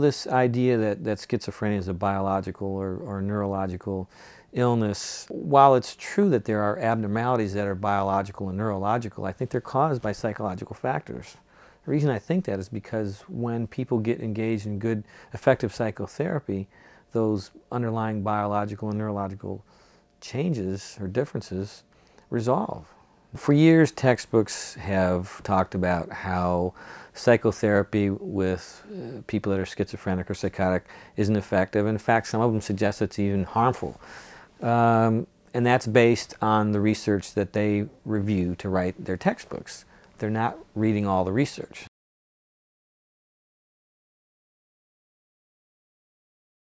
This idea that, that schizophrenia is a biological or, or neurological illness, while it's true that there are abnormalities that are biological and neurological, I think they're caused by psychological factors. The reason I think that is because when people get engaged in good, effective psychotherapy, those underlying biological and neurological changes or differences resolve. For years, textbooks have talked about how psychotherapy with uh, people that are schizophrenic or psychotic isn't effective. In fact, some of them suggest it's even harmful. Um, and that's based on the research that they review to write their textbooks. They're not reading all the research.